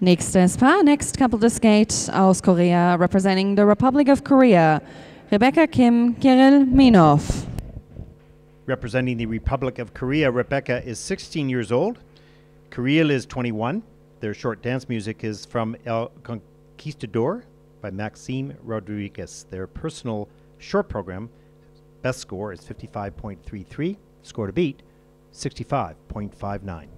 Nächstes uh, Paar, next couple to skate aus Korea, representing the Republic of Korea, Rebeka Kim Kirill Minov. Representing the Republic of Korea, Rebeka is 16 years old. Kirill is 21. Their short dance music is from El Conquistador by Maxime Rodriguez. Their personal short program, best score is 55.33. Score to beat, 65.59.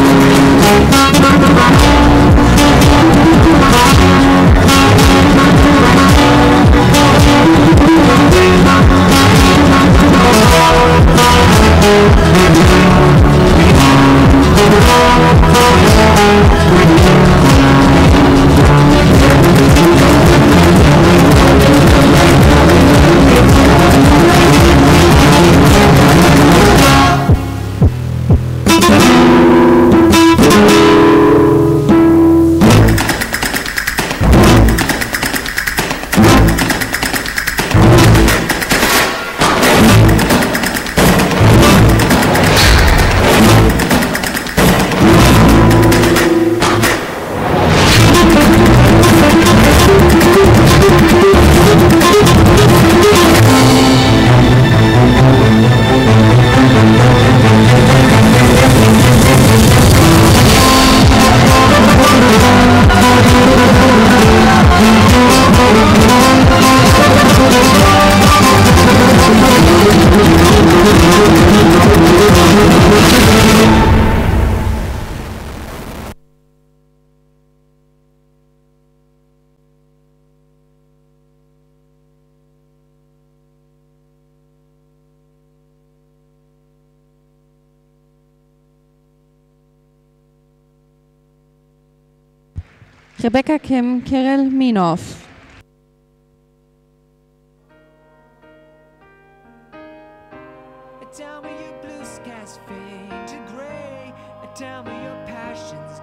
Rebeka Kim Kirill Minov. Tell me your blue skies fade to gray. Tell me your passion's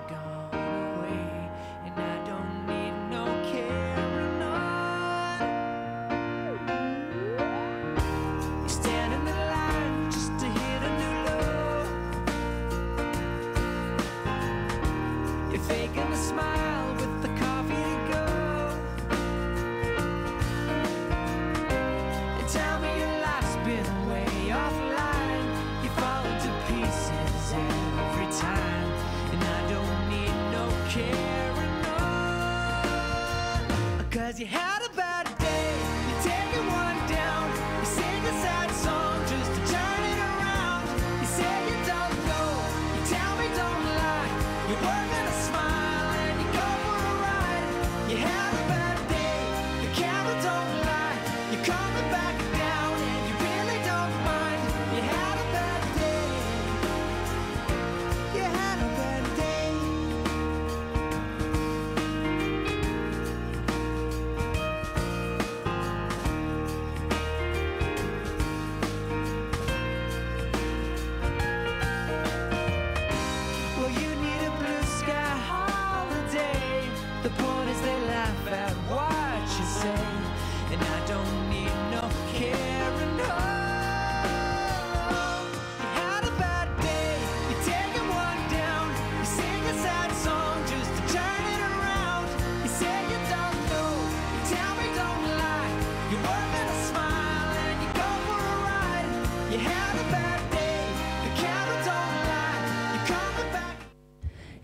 Cause you had a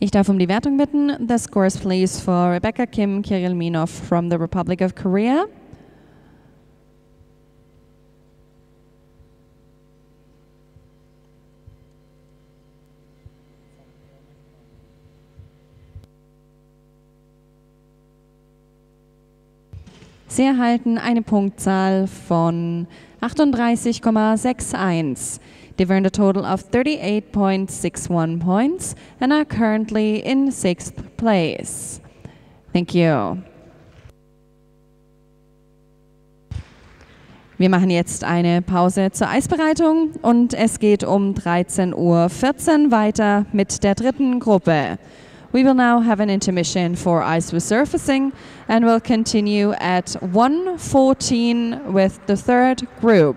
Ich darf um die Wertung bitten. The scores, please, for Rebecca Kim Kirill Minov from the Republic of Korea. Sie erhalten eine Punktzahl von 38,61. They've earned a total of 38.61 points and are currently in sixth place. Thank you. Wir machen jetzt eine Pause zur Eisbereitung und es geht um 13.14 Uhr weiter mit der dritten Gruppe. We will now have an intermission for ice resurfacing and we'll continue at 1.14 with the third group.